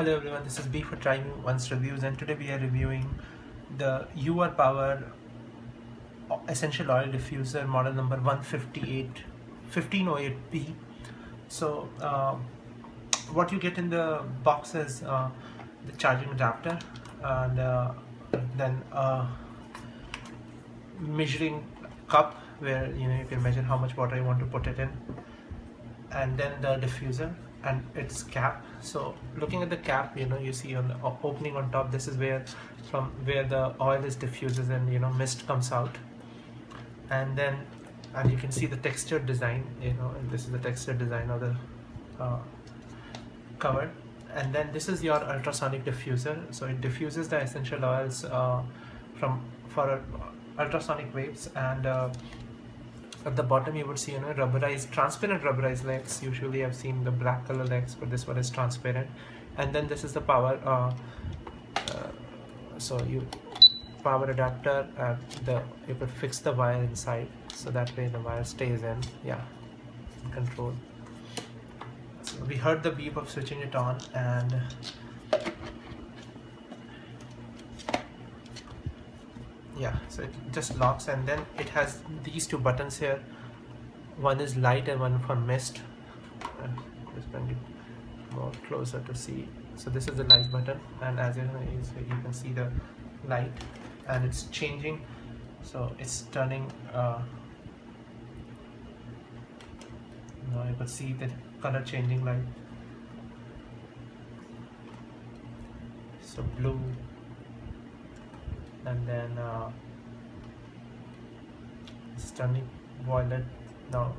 Hello everyone, this is B for Try Me Once Reviews and today we are reviewing the UR Power Essential Oil Diffuser model number 158 1508P. So uh, what you get in the box is uh, the charging adapter and uh, then a measuring cup where you know you can measure how much water you want to put it in and then the diffuser and its cap. So looking at the cap you know you see on the opening on top this is where from where the oil is diffuses and you know mist comes out. And then and you can see the textured design you know and this is the textured design of the uh, cover. And then this is your ultrasonic diffuser. So it diffuses the essential oils uh, from for ultrasonic waves and uh, at the bottom you would see you know rubberized transparent rubberized legs. Usually I've seen the black color legs but this one is transparent. And then this is the power uh, uh, so you power adapter and the you could fix the wire inside. So that way the wire stays in. Yeah. Control. So we heard the beep of switching it on and yeah so it just locks and then it has these two buttons here. One is light and one for mist. Uh, just bring it more closer to see. So this is the light button and as you, know, you can see the light and it's changing. So it's turning uh, now you can see the color changing light. So blue and then uh, turning violet now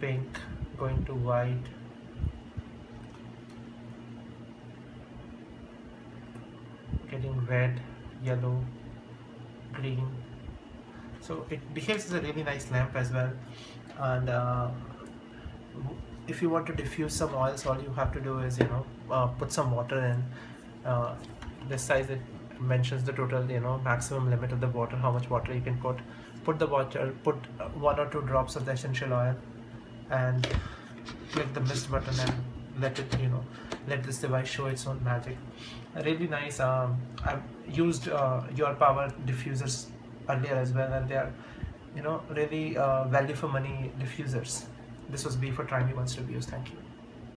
pink going to white. Getting red yellow green. So it behaves as a really nice lamp as well. And uh, if you want to diffuse some oils all you have to do is you know uh, put some water in. Uh, this size it mentions the total you know maximum limit of the water how much water you can put. Put the water put one or two drops of the essential oil and click the mist button and let it you know let this device show its own magic. Really nice um, I've used uh, UR Power diffusers earlier as well and they are you know really uh, value for money diffusers. This was B for Try Me Once Reviews. Thank you